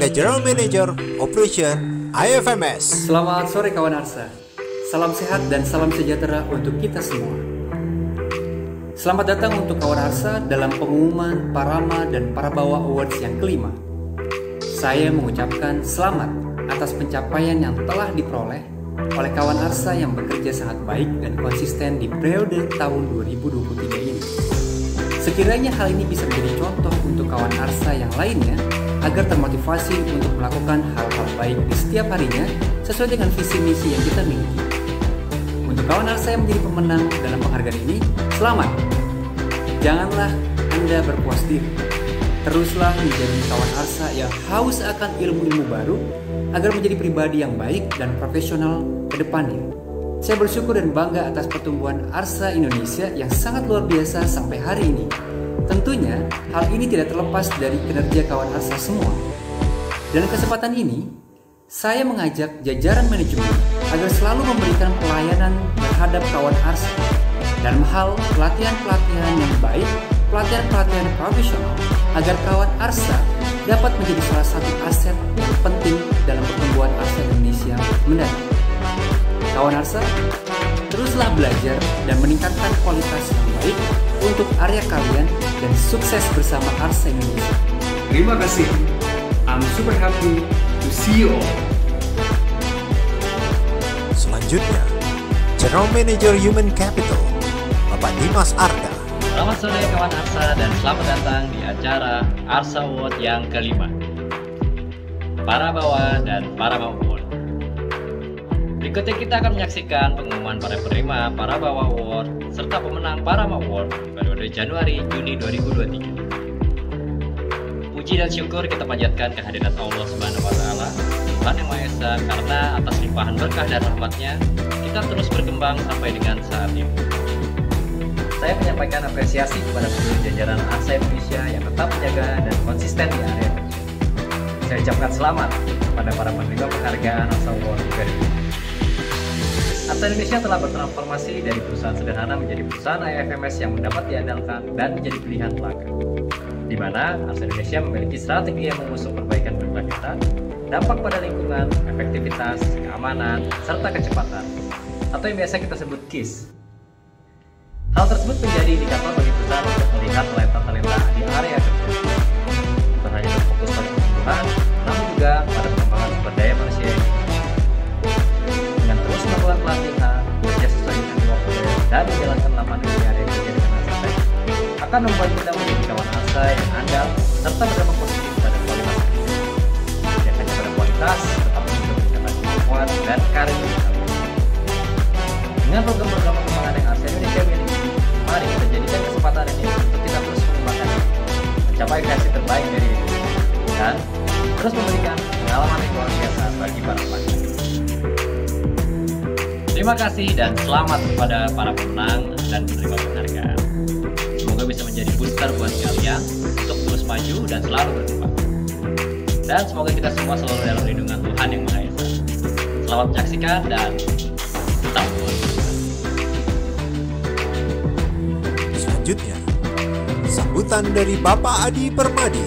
Sebagai General Manager Operation IFMS. Selamat sore kawan Arsa. Salam sehat dan salam sejahtera untuk kita semua. Selamat datang untuk kawan Arsa dalam pengumuman Parama dan Parabawa Awards yang kelima. Saya mengucapkan selamat atas pencapaian yang telah diperoleh oleh kawan Arsa yang bekerja sangat baik dan konsisten di periode tahun 2023 ini. Sekiranya hal ini bisa menjadi contoh untuk kawan Arsa yang lainnya agar termotivasi untuk melakukan hal-hal baik di setiap harinya sesuai dengan visi misi yang kita miliki. Untuk kawan Arsa yang menjadi pemenang dalam penghargaan ini, selamat! Janganlah Anda berpuas diri. Teruslah menjadi kawan Arsa yang haus akan ilmu-ilmu baru agar menjadi pribadi yang baik dan profesional ke depannya. Saya bersyukur dan bangga atas pertumbuhan Arsa Indonesia yang sangat luar biasa sampai hari ini. Tentunya, hal ini tidak terlepas dari kinerja kawan Arsa semua. Dalam kesempatan ini, saya mengajak jajaran manajemen agar selalu memberikan pelayanan terhadap kawan Arsa dalam hal pelatihan-pelatihan yang baik, pelatihan-pelatihan profesional agar kawan Arsa dapat menjadi salah satu aset yang penting dalam pertumbuhan Arsa Indonesia mendatang. Kawan Arsa, teruslah belajar dan meningkatkan kualitas yang baik untuk area kalian dan sukses bersama Arsa Indonesia. Terima kasih. I'm super happy to see you all. Selanjutnya, General Manager Human Capital, Bapak Dimas Arda. Selamat sore kawan Arsa dan selamat datang di acara Arsa Award yang kelima. Para bawa dan para Award. Berikutnya kita akan menyaksikan pengumuman para penerima para bawa Award serta pemenang para Award periode Januari Juni 2023. Puji dan syukur kita panjatkan kehadiran Allah Subhanahu wa taala, Tuhan Yang Maha Esa karena atas limpahan berkah dan rahmatnya kita terus berkembang sampai dengan saat ini. Saya menyampaikan apresiasi kepada seluruh jajaran ASA Indonesia yang tetap menjaga dan konsisten di area. Saya ucapkan selamat kepada para penerima penghargaan ASA Award 2020. ASA Indonesia telah bertransformasi dari perusahaan sederhana menjadi perusahaan IFMS yang mendapat diandalkan dan menjadi pilihan pelanggan. Di mana ASA Indonesia memiliki strategi yang mengusung perbaikan berkelanjutan, dampak pada lingkungan, efektivitas, keamanan, serta kecepatan, atau yang biasa kita sebut KISS. Hal tersebut menjadi indikator bagi perusahaan untuk melihat talenta-talenta di area kerja. Kita semua selalu dalam lindungan Tuhan Yang Maha Esa. Selamat menyaksikan dan tetap. Selanjutnya, sambutan dari Bapak Adi Permadi.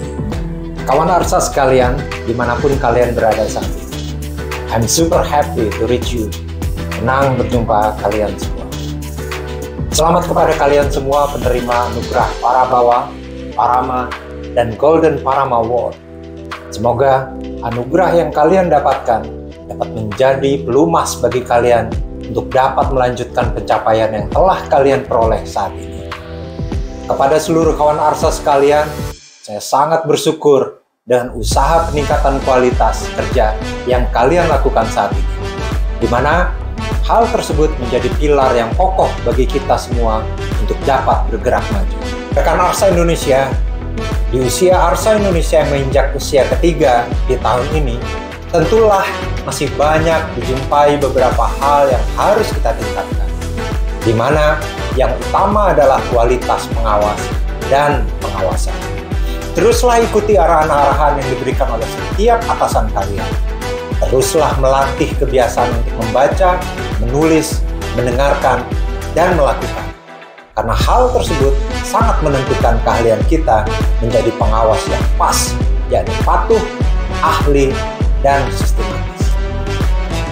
Kawan Arsa sekalian, di mana pun kalian berada saat ini. I'm super happy to reach you. Senang berjumpa kalian semua. Selamat kepada kalian semua penerima anugerah Parabawa, Parama, dan Golden Parama Award. Semoga anugerah yang kalian dapatkan dapat menjadi pelumas bagi kalian untuk dapat melanjutkan pencapaian yang telah kalian peroleh saat ini. Kepada seluruh kawan Arsa sekalian, saya sangat bersyukur dengan usaha peningkatan kualitas kerja yang kalian lakukan saat ini. Di mana hal tersebut menjadi pilar yang kokoh bagi kita semua untuk dapat bergerak maju. Rekan Arsa Indonesia, di usia Arsa Indonesia yang menginjak usia ketiga di tahun ini, tentulah masih banyak dijumpai beberapa hal yang harus kita tingkatkan. Di mana yang utama adalah kualitas pengawas dan pengawasan. Teruslah ikuti arahan-arahan yang diberikan oleh setiap atasan kalian. Teruslah melatih kebiasaan untuk membaca, menulis, mendengarkan, dan melakukan. Karena hal tersebut sangat menentukan keahlian kita menjadi pengawas yang pas, yakni patuh, ahli, dan sistematis.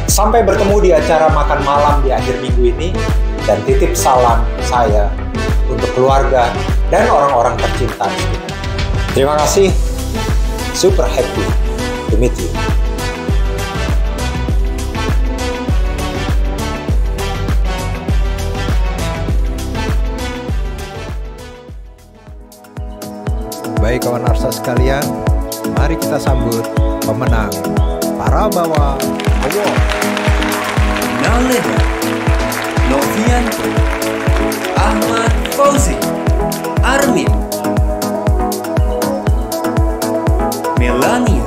Sampai bertemu di acara makan malam di akhir minggu ini, dan titip salam saya untuk keluarga dan orang-orang tercinta. Terima kasih. Super happy to meet you. Baik kawan arsa sekalian, mari kita sambut pemenang para bawa award. Naleda Novianto Ahmad Fauzi Armin Melania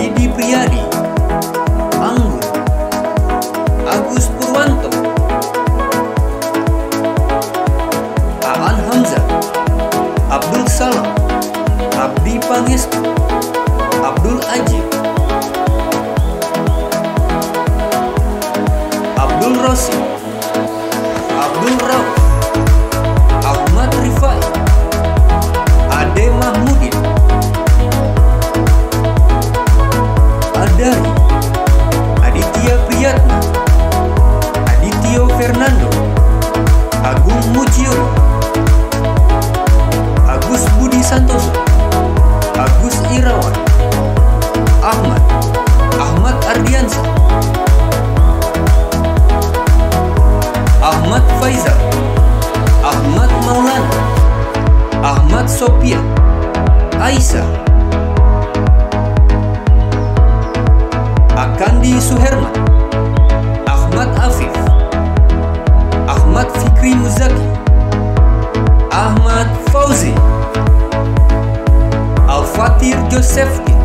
Didi Priyadi Pangestu Abdul Ajib Faizal Ahmad Maulana Ahmad Sopian Aisyah Akandi Suherman Ahmad Afif Ahmad Fikri Muzaki Ahmad Fauzi Al-Fatir Josefkin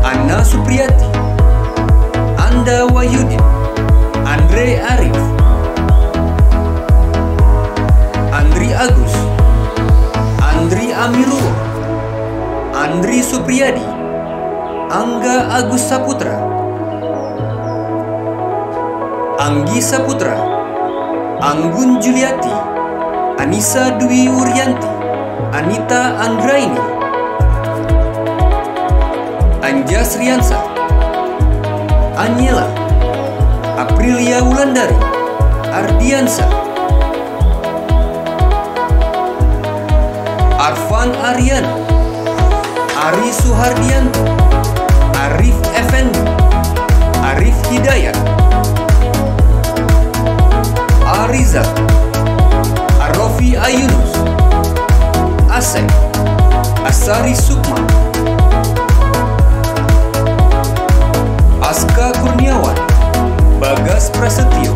Anna Supriyati Anda Wahyudin Andre Arif Andri Agus Andri Amirullah Andri Supriyadi Angga Agus Saputra Anggi Saputra Anggun Juliati Anissa Dwi Wuryanti Anita Anggraini Anjas Riansa Anyela Aprilia Wulandari Ardiansa Arfan Aryan Ari Suhardianto Arif Effendi Arif Hidayat Ariza Arofi Ayunus Asep Asari Sukma Aska Kurniawan Bagas Prasetyo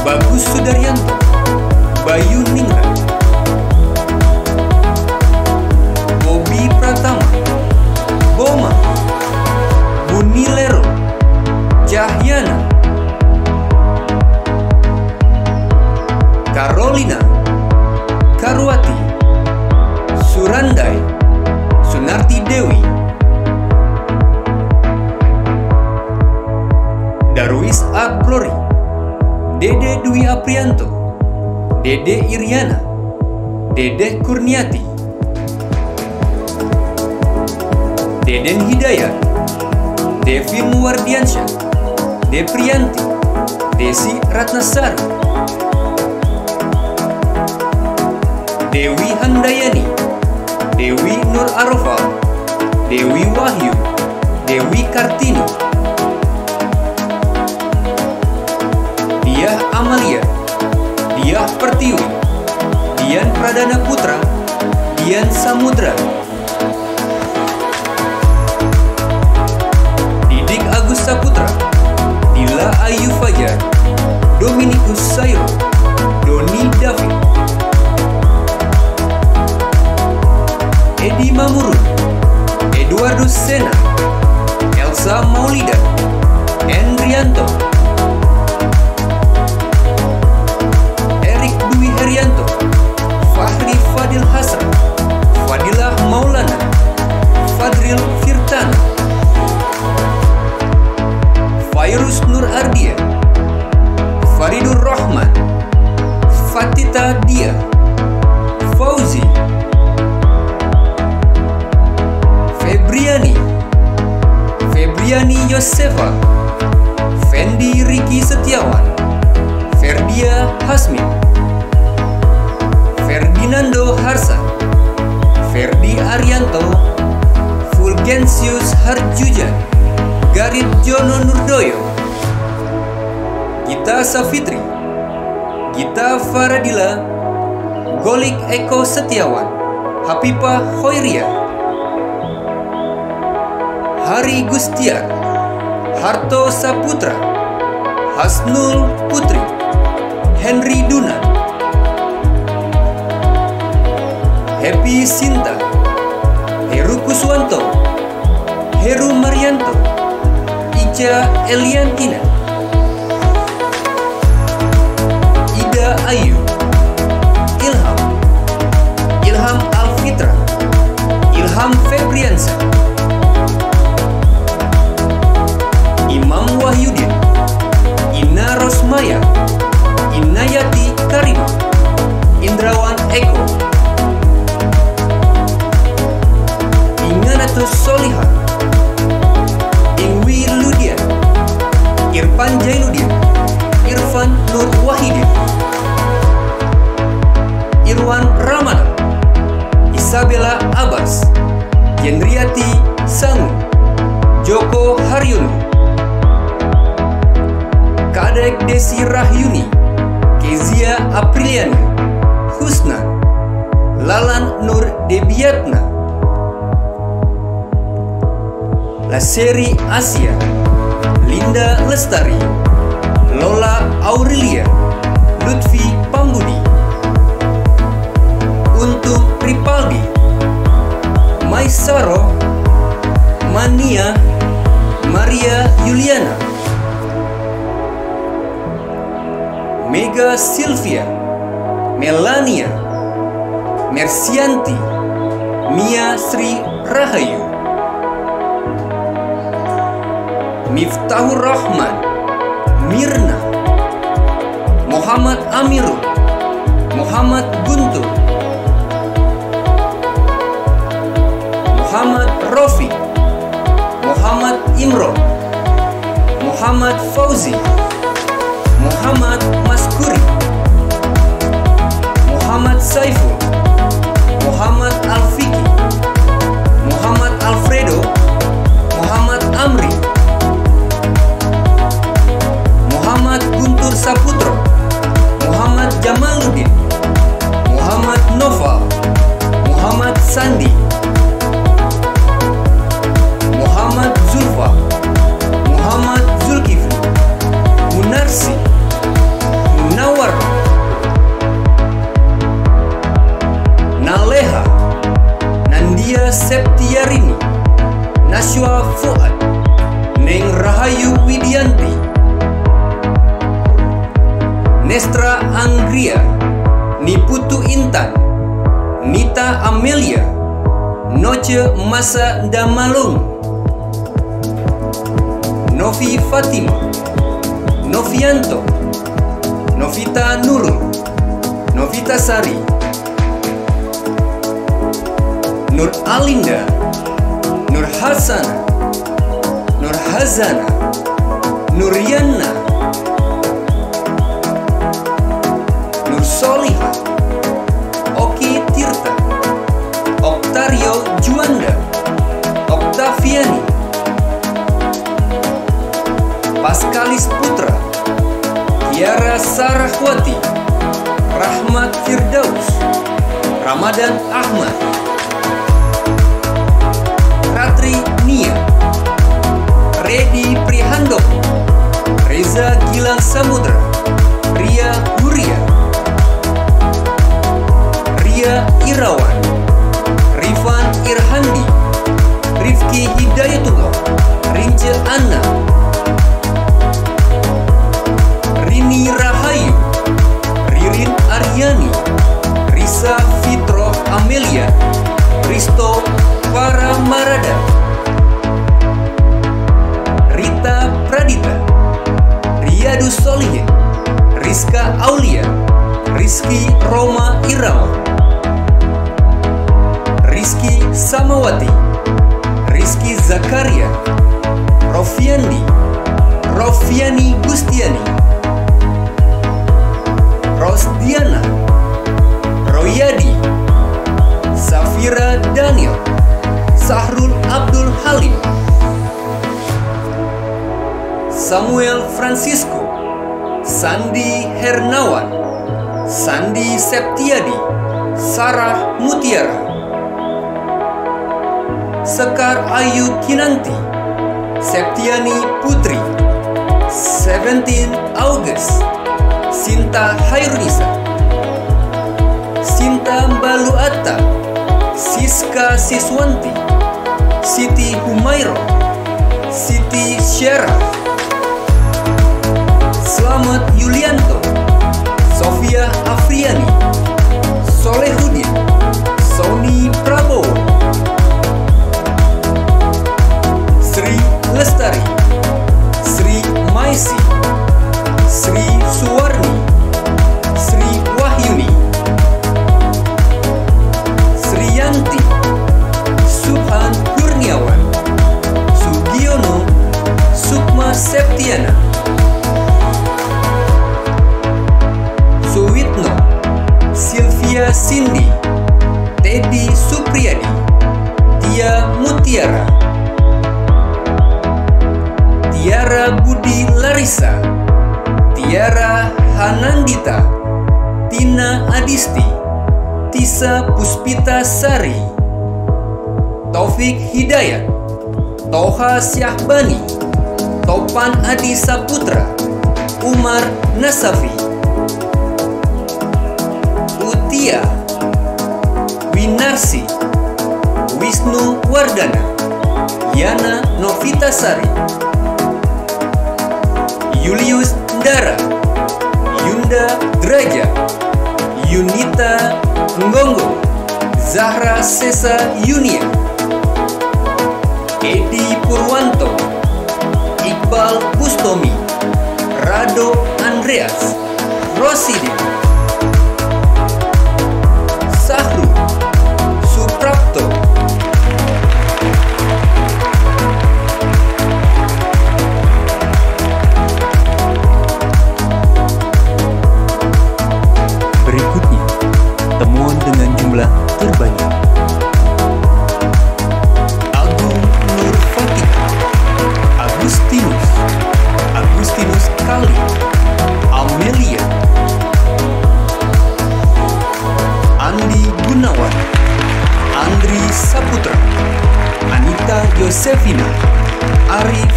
Bagus Sudaryanto Bayu Ningrat Buni Lero Cahyana Carolina Karwati Surandai Sunarti Dewi Darwis Aglori Dede Dwi Aprianto Dede Iriana Dede Kurniati Deden Hidayat Devin Wardiansyah Deprianti Desi Ratnasari Dewi Handayani Dewi Nur Arofal Dewi Wahyu Dewi Kartini. Diah Amalia Diah Pertiwi Dian Pradana Putra Dian Samudra Ayu Fajar Dominikus Sairo Doni David Edi Mamurun Eduardus Sena Elsa Maulida Endrianto Erik Dwi Herianto Fahri Fadil Hasan Firus Nur Ardia, Faridur Rahman, Fatita Dia, Fauzi, Febriani, Febriani Yosefa, Fendi Riki Setiawan, Ferdia Hasmi, Ferdinando Harsa, Ferdi Arianto, Fulgensius Harjujan, Garit Jono Nurdoyo, Gita Safitri, Gita Faradila, Golik Eko Setiawan, Hapipa Hoiria, Hari Gustiar, Harto Saputra, Hasnul Putri, Henry Dunan, Happy Sinta, Heru Kuswanto, Heru Marianto, Ica Eliantina, Ayu, Ilham, Ilham Alfitra, Ilham Febriansa, Imam Wahyudin, Ina Rosmaya, Inayati Karima, Indrawan Eko, Inganatus Solihan, Ingwi Ludian, Irfan Jainuddin, Irfan Nur Wahidin, Irwan Ramadan, Isabella Abbas, Jendriati Sangu, Joko Haryono, Kadek Desi Rahyuni, Kezia Apriliana, Husna, Lalan Nur Debiatna, Laseri Asia, Linda Lestari, Lola Aurelia, Lutfi Pambudi, Untung Ripaldi, Maisaro, Mania, Maria Yuliana, Mega Sylvia, Melania, Mersianti, Mia Sri Rahayu, Miftahur Rahman, Mirna, Muhammad Amirul, Muhammad Guntur, Muhammad Rofi, Muhammad Imron, Muhammad Fauzi, Muhammad Maskuri, Muhammad Saiful, Muhammad Alfiki, Muhammad Alfredo, Muhammad Amri, Muhammad Guntur Saputro, Muhammad Jamaluddin, Muhammad Noval, Muhammad Sandi, Zulfa, Muhammad Zulkifli, Munarsi, Munawar, Naleha, Nandia Septiarini, Nashwa Fuad, Neng Rahayu Widianti, Nestra Anggria, Niputu Intan, Nita Amelia, Noce Masa Damalung, Novi Fatima, Novianto, Novita Nurul, Novita Sari, Nur Alinda, Nur Hasana, Nur Hazana, Nuriana, Nur Soliha, Paskalis Putra, Tiara Sarahwati, Rahmat Firdaus, Ramadan Ahmad, Ratri Nia, Redi Prihandoko, Reza Gilang Samudra, Ria Huria, Ria Irawan, Rifan Irhandi, Rifki Hidayatullah, Rince Anna, Rini Rahayu, Ririn Aryani, Risa Fitro Amelia, Risto Paramarada, Rita Pradita, Sinta Hairunisa, Sinta Baluata, Siska Siswanti, Siti Humairo, Siti Syera, Slamet Yulianto, Sofia Afriani, Solehudin, Sony Prabowo, Sri Lestari, Septiana, Suwitno, Sylvia Cindy, Teddy Supriyadi, Tia Mutiara, Tiara Budi Larissa, Tiara Hanandita, Tina Adisti, Tisa Puspita Sari, Taufik Hidayat, Toha Syahbani, Topan Adi Saputra, Umar Nasafi, Utia, Winarsi, Wisnu Wardana, Yana Novitasari, Julius Ndara, Yunda Draja, Yunita Ngongo, Zahra Sesa Yunia, Andreas, Rosiri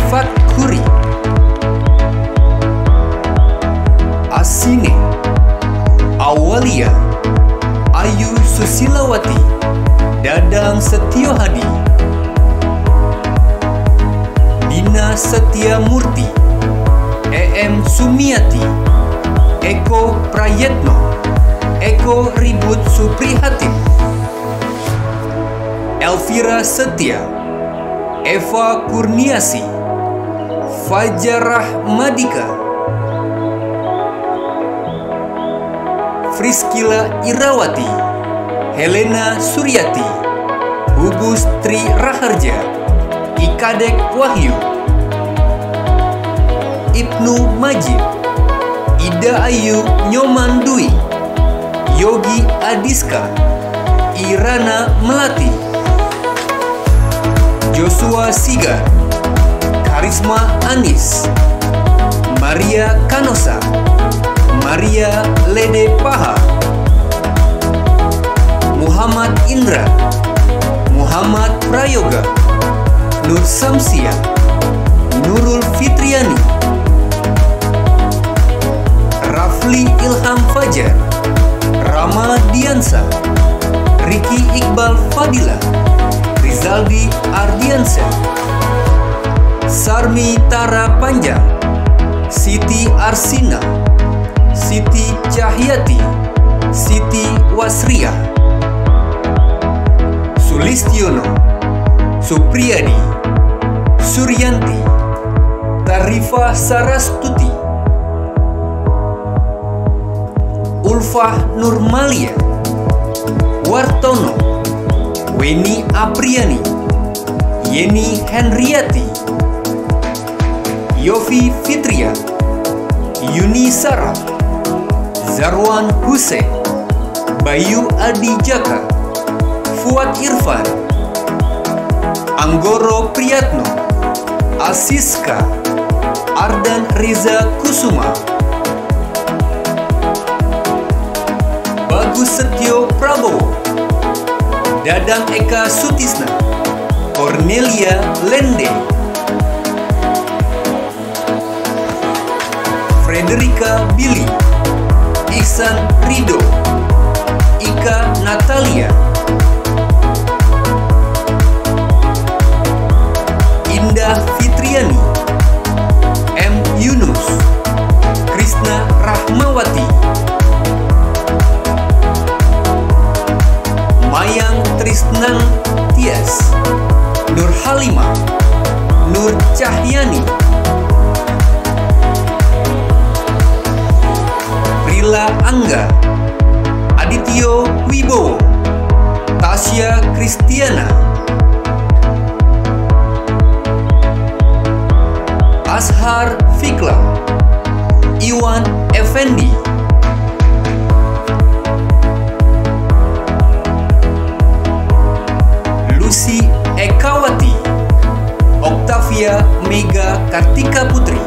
Ari Fatkuri, Asine, Awalia, Ayu Susilawati, Dadang Setiohadi, Dina Setia Murti, EM Sumiati, Eko Prayetno, Eko Ribut Suprihatin, Elvira Setia, Eva Kurniasi, Fajarah Madika, Friskila Irawati, Helena Suryati, Hugus Tri Raharja, Ikadek Wahyu, Ibnu Majid, Ida Ayu Nyoman Dwi, Yogi Adiska, Irana Melati, Joshua Sigar, Karisma Anis, Maria Kanosa, Maria Lede Paha, Muhammad Indra, Muhammad Prayoga, Nur Samsia, Nurul Fitriani, Rafli Ilham Fajar, Rama Diansa, Riki Iqbal Fadila, Rizaldi Ardiansa, Sarmi Tara Panjang, Siti Arsina, Siti Cahyati, Siti Wasria, Sulistiono, Supriyadi, Suryanti, Tarifa Sarastuti, Ulfah Nurmalia, Wartono, Weni Apriani, Yeni Henriati, Yofi Fitria, Yuni Sarah, Zarwan Hussein, Bayu Adi Jaka, Fuad Irfan, Anggoro Priyatno, Asiska, Ardan Riza Kusuma, Bagus Setio Prabowo, Dadang Eka Sutisna, Cornelia Lende, Frederica Billy, Ihsan Rido, Ika Natalia, Indah Fitriani, M. Yunus, Krisna Rahmawati, Mayang Trisnan Tias, Nur Halimah, Nur Cahyani, Angga, Adityo Wibowo, Tasya Kristiana, Ashar Fikla, Iwan Effendi, Lucy Ekawati, Octavia Mega Kartika Putri,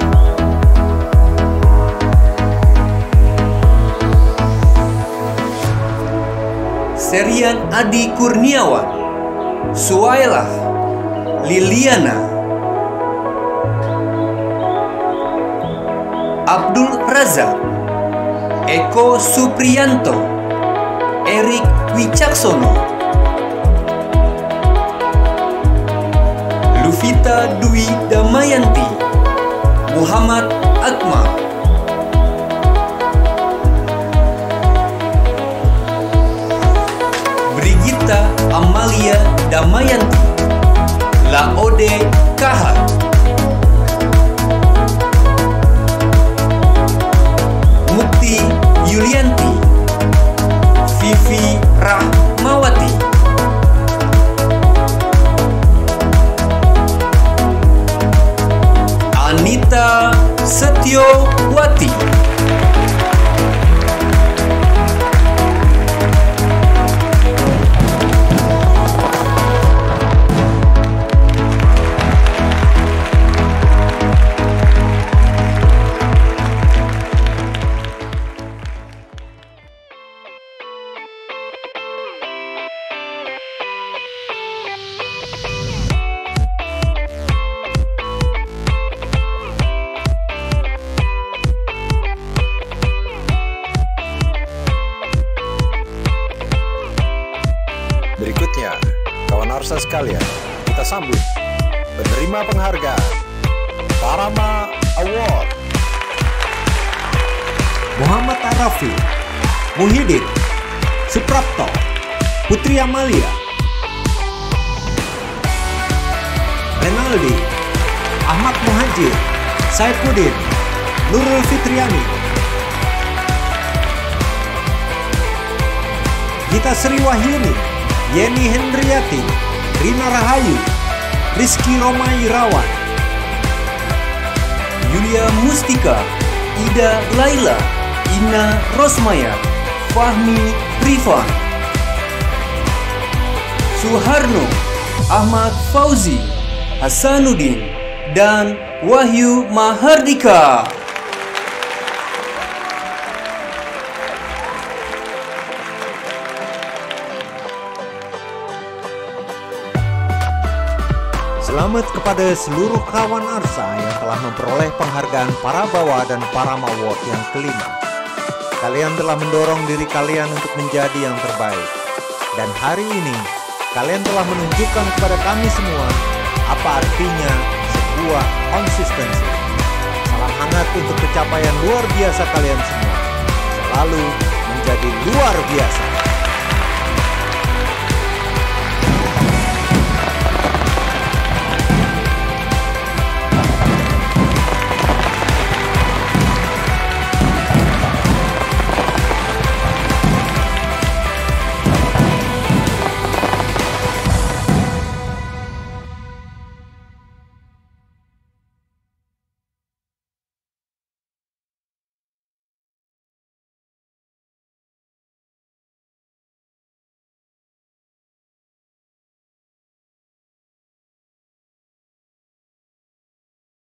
Serian Adi Kurniawan, Suailah, Liliana, Abdul Razak, Eko Supriyanto, Erik Wicaksono, Luvita Dwi Damayanti, Muhammad Akmal, Amalia Damayanti, Laode Kahar, Mukti Yulianti, Vivi Rahmawati, Anita Setiowati, sekalian, kita sambut penerima penghargaan Parama Award. Muhammad Arafi, Muhyiddin, Suprapto, Putri Amalia, Renaldi, Ahmad Muhajir, Saifuddin, Nurul Fitriani, Gita Sri Wahyuni, Yeni Hendriati, Rina Rahayu, Rizky Roma Irawan, Yulia Mustika, Ida Laila, Ina Rosmaya, Fahmi Rifan, Suharno, Ahmad Fauzi, Hasanuddin, dan Wahyu Mahardika. Selamat kepada seluruh kawan Arsa yang telah memperoleh penghargaan para bawa dan para award yang kelima. Kalian telah mendorong diri kalian untuk menjadi yang terbaik. Dan hari ini, kalian telah menunjukkan kepada kami semua apa artinya sebuah konsistensi. Salam hangat untuk pencapaian luar biasa kalian semua. Selalu menjadi luar biasa.